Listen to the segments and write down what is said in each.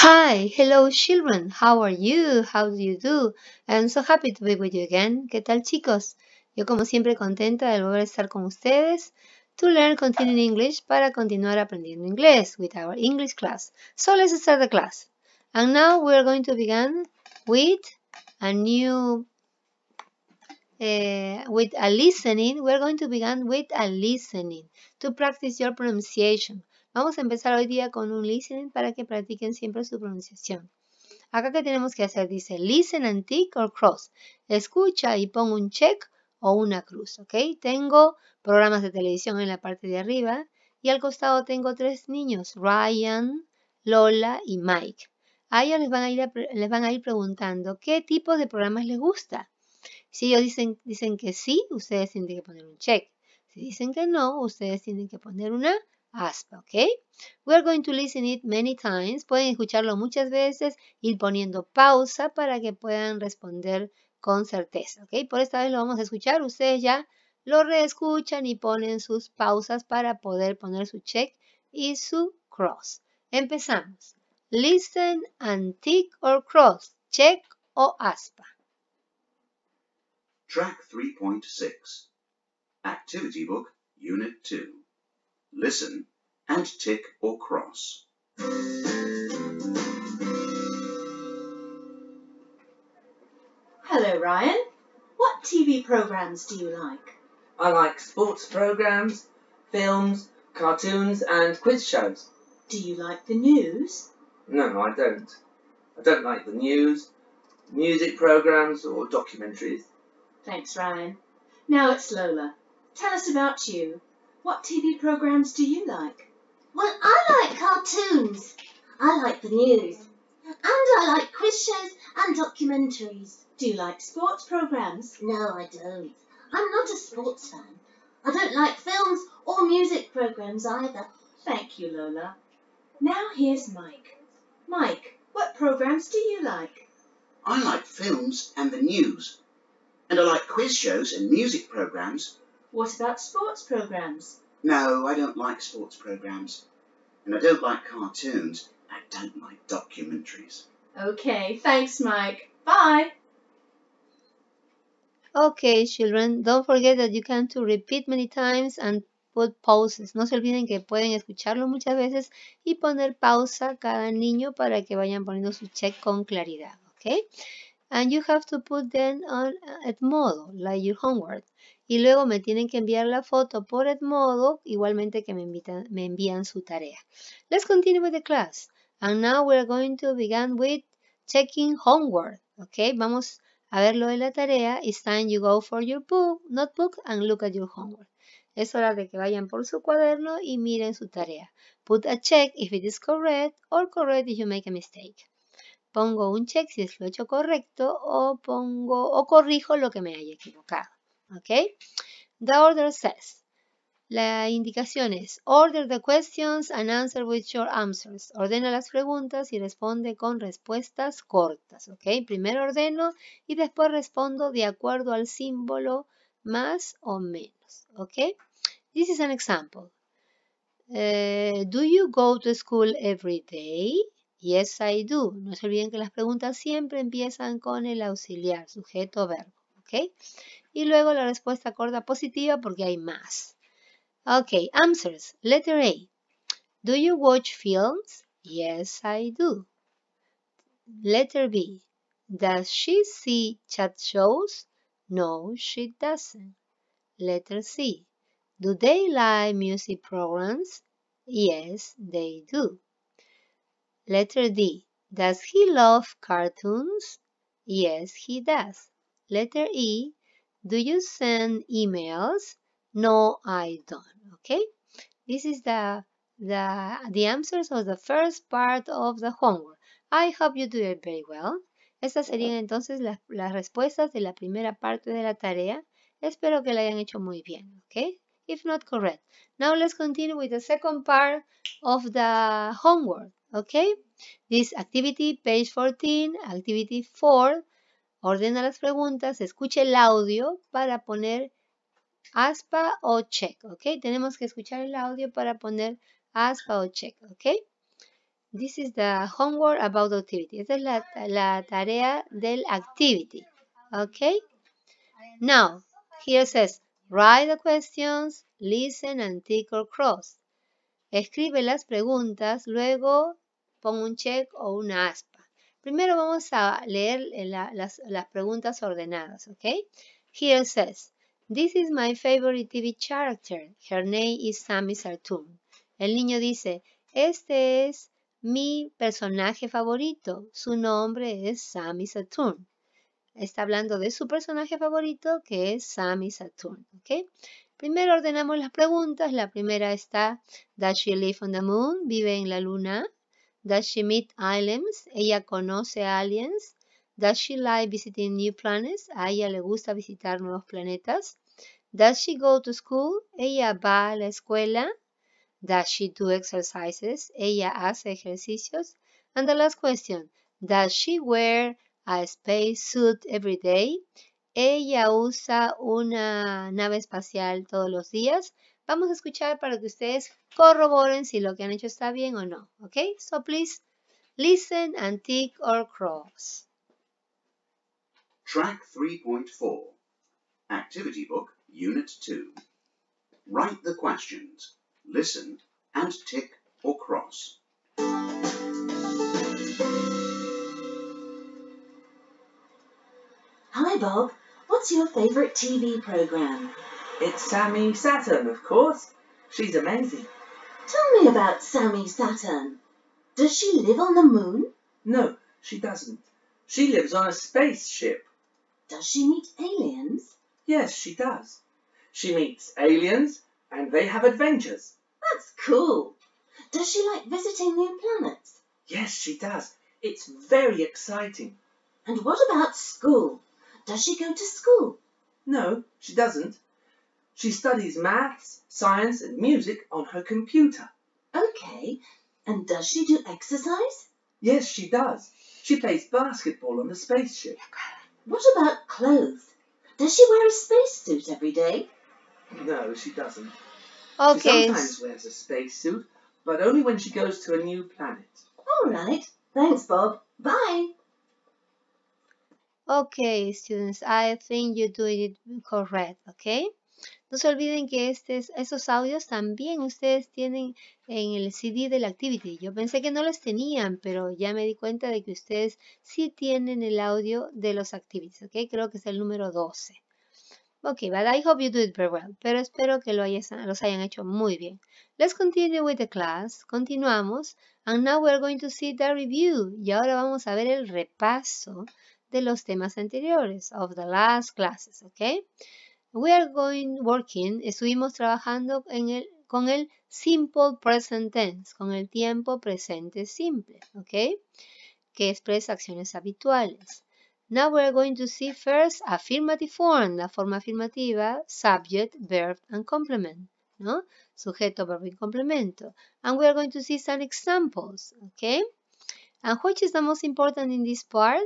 Hi, hello children, how are you? How do you do? I'm so happy to be with you again. ¿Qué tal chicos? Yo como siempre contenta de volver a estar con ustedes to learn continuing English para continuar aprendiendo inglés with our English class. So let's start the class. And now we're going to begin with a new uh, with a listening. We're going to begin with a listening to practice your pronunciation. Vamos a empezar hoy día con un listening para que practiquen siempre su pronunciación. Acá que tenemos que hacer dice listen and tick or cross. Escucha y pon un check o una cruz, ¿ok? Tengo programas de televisión en la parte de arriba y al costado tengo tres niños, Ryan, Lola y Mike. A ellos les van a ir, les van a ir preguntando qué tipo de programas les gusta. Si ellos dicen, dicen que sí, ustedes tienen que poner un check. Si dicen que no, ustedes tienen que poner una aspa, ¿ok? We're going to listen it many times. Pueden escucharlo muchas veces, ir poniendo pausa para que puedan responder con certeza, ¿ok? Por esta vez lo vamos a escuchar. Ustedes ya lo reescuchan y ponen sus pausas para poder poner su check y su cross. Empezamos. Listen and tick or cross. Check o aspa. Track 3.6 Activity Book Unit 2 Listen and tick or cross. Hello, Ryan. What TV programs do you like? I like sports programs, films, cartoons, and quiz shows. Do you like the news? No, I don't. I don't like the news, music programs, or documentaries. Thanks, Ryan. Now it's Lola. Tell us about you. What TV programs do you like? Well, I like cartoons. I like the news. And I like quiz shows and documentaries. Do you like sports programs? No, I don't. I'm not a sports fan. I don't like films or music programs either. Thank you, Lola. Now here's Mike. Mike, what programs do you like? I like films and the news. And I like quiz shows and music programs. What about sports programs? No, I don't like sports programs. And I don't like cartoons. I don't like documentaries. Okay, thanks, Mike. Bye. Okay, children, don't forget that you can to repeat many times and put pauses. No se olviden que pueden escucharlo muchas veces y poner pausa cada niño para que vayan poniendo su check con claridad, okay? And you have to put them on uh, Edmodo, like your homework. Y luego me tienen que enviar la foto por Edmodo, igualmente que me, envían su tarea. Let's continue with the class. And now we're going to begin with checking homework. Okay, vamos a ver lo de la tarea. It's time you go for your book, notebook and look at your homework. Es hora de que vayan por su cuaderno y miren su tarea. Put a check if it is correct or correct if you make a mistake. Pongo un check si es lo hecho correcto o pongo o corrijo lo que me haya equivocado. ¿Ok? The order says. La indicación es order the questions and answer with short answers. Ordena las preguntas y responde con respuestas cortas. ¿Ok? Primero ordeno y después respondo de acuerdo al símbolo más o menos. ¿Ok? This is an example. Uh, do you go to school every day? Yes, I do. No se olviden que las preguntas siempre empiezan con el auxiliar, sujeto, verbo. ¿Ok? Y luego la respuesta corta positiva porque hay más. Ok, answers. Letter A. Do you watch films? Yes, I do. Letter B. Does she see chat shows? No, she doesn't. Letter C. Do they like music programs? Yes, they do. Letter D. Does he love cartoons? Yes, he does. Letter E. Do you send emails? No, I don't. Okay? This is the, the, the answers of the first part of the homework. I hope you do it very well. Estas serían entonces las, las respuestas de la primera parte de la tarea. Espero que la hayan hecho muy bien. Okay? If not correct. Now let's continue with the second part of the homework. Okay? This activity, page 14, activity 4, ordena las preguntas, escuche el audio para poner aspa o check, ¿ok? Tenemos que escuchar el audio para poner aspa o check, ¿ok? This is the homework about activity. Esta es la, la tarea del activity. Okay? Now, here says, write the questions, listen and tick or cross. Escribe las preguntas, luego pon un check o una aspa. Primero vamos a leer las, las preguntas ordenadas, ¿ok? Here says, This is my favorite TV character. Her name is Sammy Saturn. El niño dice, este es mi personaje favorito. Su nombre es Sammy Saturn. Está hablando de su personaje favorito que es Sammy Saturn. ¿ok? Primero ordenamos las preguntas. La primera está, Does she live on the moon? ¿Vive en la luna? Does she meet aliens? ¿Ella conoce aliens? Does she like visiting new planets? ¿A ella le gusta visitar nuevos planetas? Does she go to school? ¿Ella va a la escuela? Does she do exercises? ¿Ella hace ejercicios? And the last question, does she wear a space suit every day? ¿Ella usa una nave espacial todos los días? Vamos a escuchar para que ustedes corroboren si lo que han hecho está bien o no. ¿Ok? So please listen and tick or cross. Track 3.4 Activity Book, Unit 2. Write the questions, listen, and tick or cross. Hi, Bob. What's your favourite TV programme? It's Sammy Saturn, of course. She's amazing. Tell me about Sammy Saturn. Does she live on the moon? No, she doesn't. She lives on a spaceship. Does she meet aliens? Yes, she does. She meets aliens and they have adventures. That's cool. Does she like visiting new planets? Yes, she does. It's very exciting. And what about school? Does she go to school? No, she doesn't. She studies maths, science, and music on her computer. Okay. And does she do exercise? Yes, she does. She plays basketball on the spaceship. What about clothes? Does she wear a spacesuit every day? No, she doesn't. Okay. She sometimes wears a spacesuit, but only when she goes to a new planet. All right. Thanks, Bob. Bye. Okay, students, I think you do it correct, okay? No se olviden que estos, esos audios también ustedes tienen en el CD del Activity. Yo pensé que no los tenían, pero ya me di cuenta de que ustedes sí tienen el audio de los Activities, ¿ok? Creo que es el número 12. Ok, but I hope you do it very well. Pero espero que lo hayas, los hayan hecho muy bien. Let's continue with the class. Continuamos. And now we're going to see the review. Y ahora vamos a ver el repaso de los temas anteriores, of the last classes, ¿ok? We are going working, estuvimos trabajando en el, con el simple present tense, con el tiempo presente simple, ¿ok? Que expresa acciones habituales. Now we are going to see first affirmative form, la forma afirmativa, subject, verb and complement, ¿no? Sujeto, verbo y complemento. And we are going to see some examples, ¿ok? And which is the most important in this part?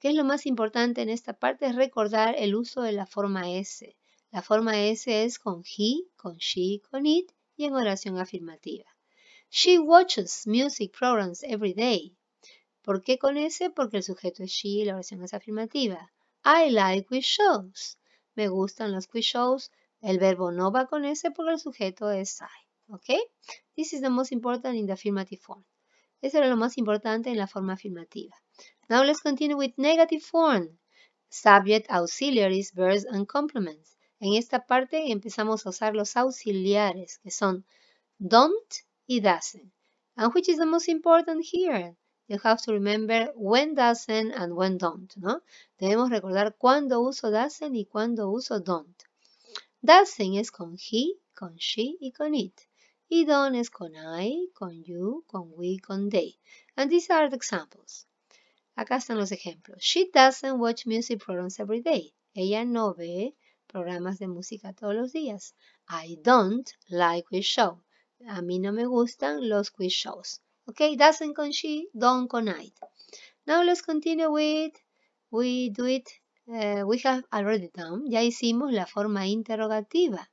¿Qué es lo más importante en esta parte? Es recordar el uso de la forma S. La forma S es con he, con she, con it y en oración afirmativa. She watches music programs every day. ¿Por qué con S? Porque el sujeto es she y la oración es afirmativa. I like quiz shows. Me gustan los quiz shows. El verbo no va con S porque el sujeto es I. ¿Ok? This is the most important in the affirmative form. Eso era lo más importante en la forma afirmativa. Now let's continue with negative form. Subject, auxiliaries, verbs and complements. En esta parte empezamos a usar los auxiliares que son don't y doesn't. And which is the most important here? You have to remember when doesn't and when don't, ¿no? Debemos recordar cuándo uso doesn't y cuándo uso don't. Doesn't es con he, con she y con it. Y don't es con I, con you, con we, con they. And these are the examples. Acá están los ejemplos. She doesn't watch music programs every day. Ella no ve programas de música todos los días. I don't like quiz show. A mí no me gustan los quiz shows. Okay, doesn't con she, don't con it. Now let's continue with, we do it, uh, we have already done, ya hicimos la forma interrogativa.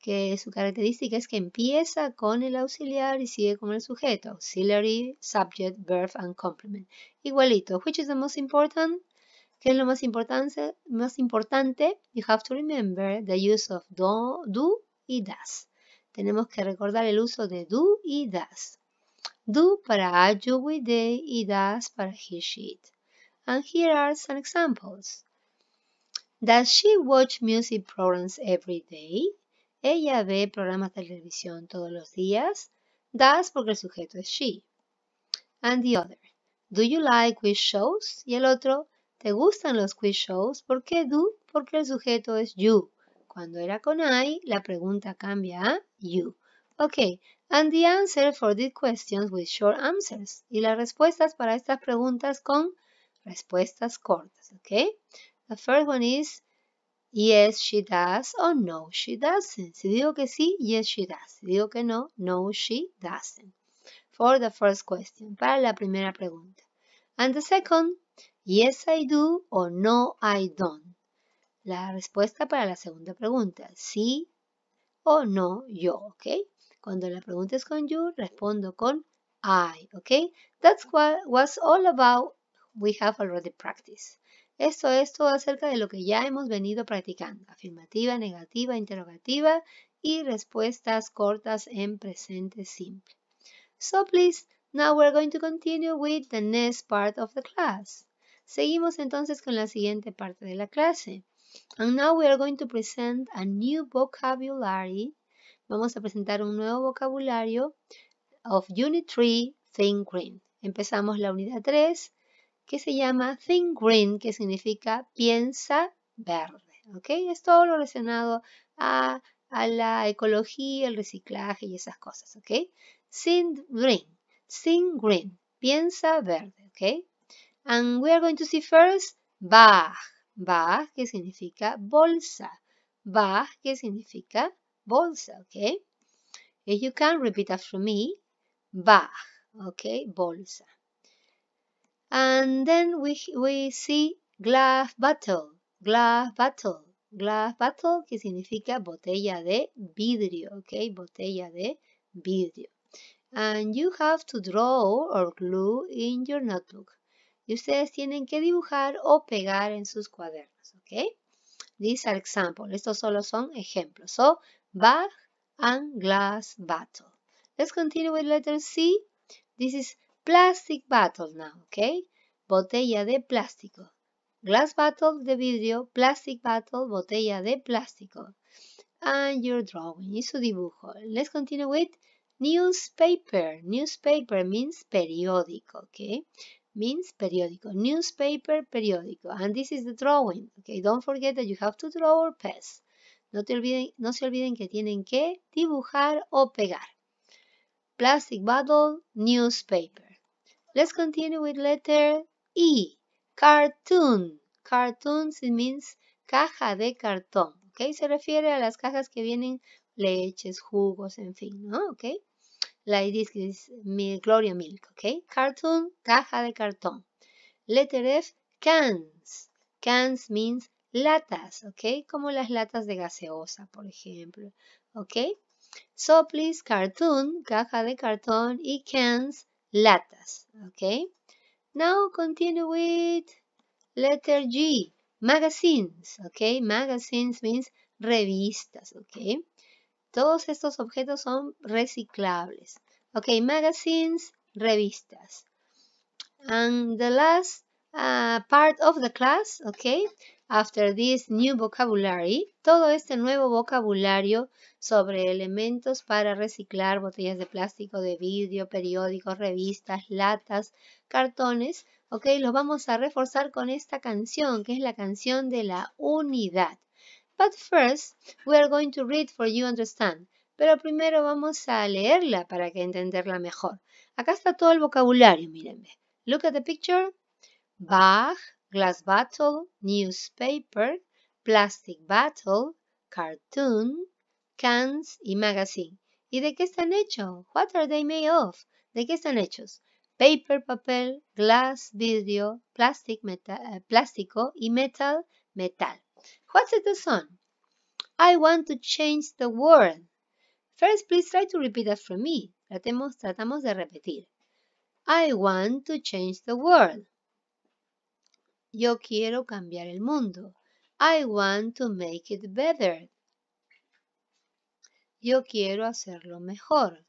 Que su característica es que empieza con el auxiliar y sigue con el sujeto. Auxiliary, subject, verb and complement. Igualito. Which is the most important? ¿Qué es lo más importante? Más importante, you have to remember the use of do, do y does. Tenemos que recordar el uso de do y does. Do para you with they y does para he, she. And here are some examples. Does she watch music programs every day? Ella ve programas de televisión todos los días. Does porque el sujeto es she. And the other. Do you like quiz shows? Y el otro. ¿Te gustan los quiz shows? ¿Por qué do? Porque el sujeto es you. Cuando era con I, la pregunta cambia a you. Ok, and the answer for these questions with short answers. Y las respuestas para estas preguntas con respuestas cortas. Ok, the first one is Yes, she does or no, she doesn't. Si digo que sí, yes, she does. Si digo que no, no, she doesn't. For the first question, para la primera pregunta. And the second, yes, I do or no, I don't. La respuesta para la segunda pregunta, sí o no, yo, ¿ok? Cuando la pregunta es con you, respondo con I, ¿ok? That's what was all about we have already practiced. Esto es todo acerca de lo que ya hemos venido practicando. Afirmativa, negativa, interrogativa y respuestas cortas en presente simple. So please, now we're going to continue with the next part of the class. Seguimos entonces con la siguiente parte de la clase. And now we are going to present a new vocabulary. Vamos a presentar un nuevo vocabulario of Unit 3, Think Green. Empezamos la unidad 3 que se llama Think Green, que significa piensa verde. ¿Ok? Es todo lo relacionado a, la ecología, el reciclaje y esas cosas. ¿Ok? Think Green. Think Green. Piensa verde. ¿Ok? And we are going to see first bag. Bag, que significa bolsa. Bag, que significa bolsa. ¿Ok? If you can, repeat after me. Bag. ¿Ok? Bolsa. And then we, we see glass bottle, glass bottle, glass bottle que significa botella de vidrio, ok, botella de vidrio. And you have to draw or glue in your notebook. Y ustedes tienen que dibujar o pegar en sus cuadernos, ok. These are examples. Estos solo son ejemplos. So, bag and glass bottle. Let's continue with letter C. This is plastic bottle now, ¿ok? Botella de plástico. Glass bottle de vidrio, plastic bottle, botella de plástico. And your drawing y su dibujo. Let's continue with newspaper. Newspaper means periódico, okay? Means periódico. Newspaper, periódico. And this is the drawing, okay? Don't forget that you have to draw or pass. No, no se olviden que tienen que dibujar o pegar. Plastic bottle, newspaper. Let's continue with letter E. Cartoon. Cartoons means caja de cartón. ¿Ok? Se refiere a las cajas que vienen leches, jugos, en fin, ¿no? ¿Ok? Like this is Gloria Milk, ¿ok? Cartoon, caja de cartón. Letter F, cans. Cans means latas, ¿ok? Como las latas de gaseosa, por ejemplo, ¿ok? So please, cartoon, caja de cartón y cans, latas. Okay. Now continue with letter G. Magazines. Okay. Magazines means revistas. Okay. Todos estos objetos son reciclables. Okay. Magazines, revistas. And the last uh, part of the class, okay, after this new vocabulary, todo este nuevo vocabulario sobre elementos para reciclar botellas de plástico, de vidrio, periódicos, revistas, latas, cartones, ok, los vamos a reforzar con esta canción, que es la canción de la unidad. But first, we are going to read for you understand. Pero primero vamos a leerla para que entenderla mejor. Acá está todo el vocabulario, mírenme. Look at the picture. Bag, glass bottle, newspaper, plastic bottle, cartoon, cans y magazine. ¿Y de qué están hechos? What are they made of? ¿De qué están hechos? Paper, papel, glass, vidrio, plastic, metal, eh, plástico y metal, metal. What's the sun? I want to change the world. First, please try to repeat after me. Tratemos, tratamos de repetir. I want to change the world. Yo quiero cambiar el mundo. I want to make it better. Yo quiero hacerlo mejor.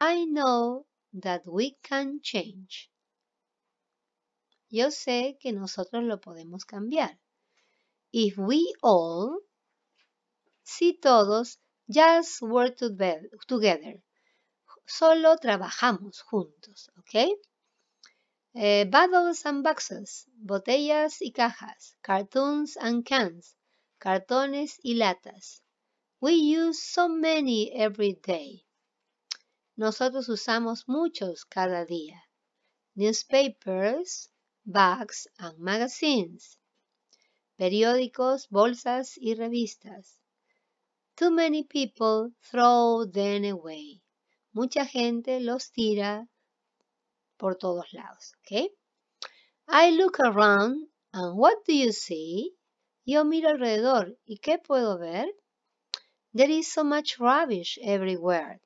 I know that we can change. Yo sé que nosotros lo podemos cambiar. If we all, si todos, just work together. Solo trabajamos juntos, ¿ok? Eh, bottles and boxes, botellas y cajas, cartoons and cans, cartones y latas. We use so many every day. Nosotros usamos muchos cada día. Newspapers, bags and magazines. Periódicos, bolsas y revistas. Too many people throw them away. Mucha gente los tira por todos lados. ¿ok? I look around and what do you see? Yo miro alrededor y ¿qué puedo ver? There is so much rubbish everywhere.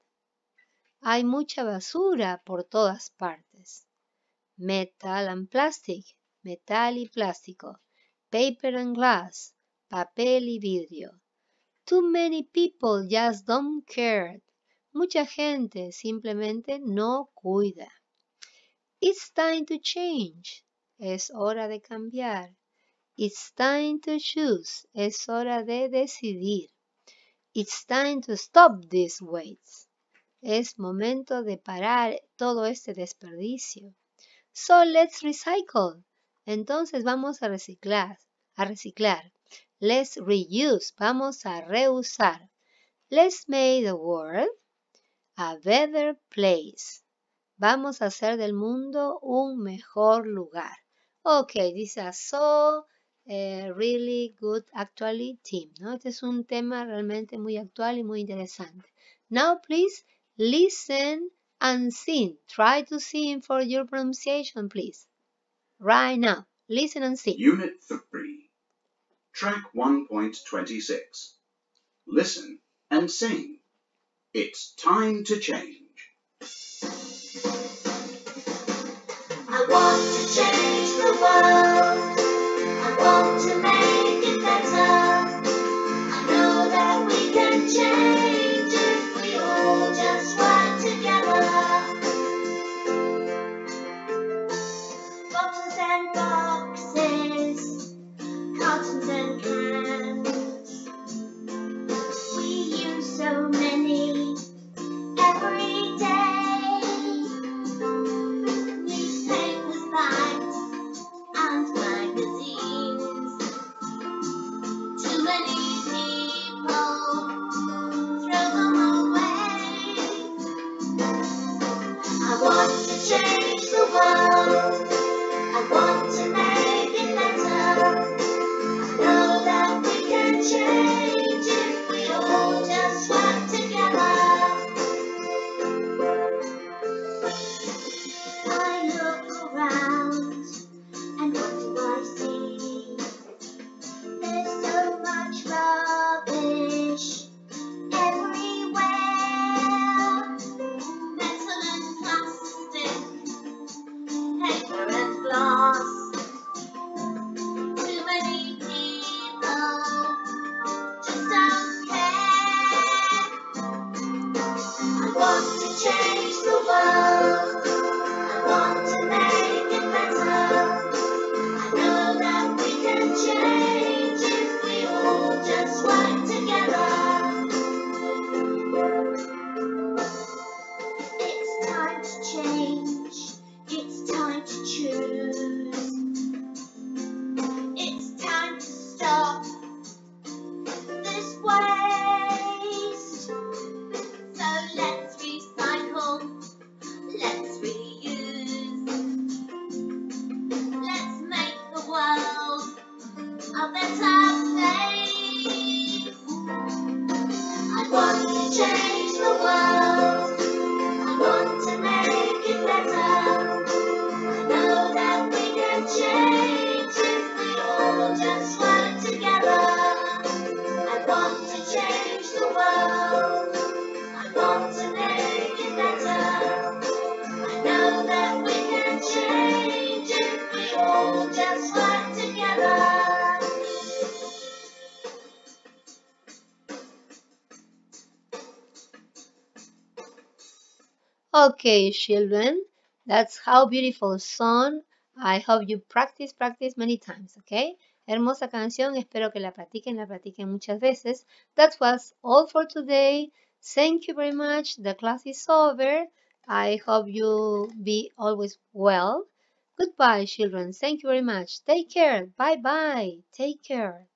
Hay mucha basura por todas partes. Metal and plastic, metal y plástico. Paper and glass, papel y vidrio. Too many people just don't care. Mucha gente simplemente no cuida. It's time to change. Es hora de cambiar. It's time to choose. Es hora de decidir. It's time to stop these waste. Es momento de parar todo este desperdicio. So let's recycle. Entonces vamos a reciclar, a reciclar. Let's reuse. Vamos a reusar. Let's make the world a better place. Vamos a hacer del mundo un mejor lugar. Ok, is so uh, really good actually team. ¿no? Este es un tema realmente muy actual y muy interesante. Now please listen and sing. Try to sing for your pronunciation, please. Right now, listen and sing. Unit 3, Track 1.26. Listen and sing. It's time to change. I want to change the world. Okay, children, that's how beautiful song. I hope you practice, practice many times, okay? Hermosa canción, espero que la practiquen, la practiquen muchas veces. That was all for today. Thank you very much. The class is over. I hope you be always well. Goodbye, children. Thank you very much. Take care. Bye bye. Take care.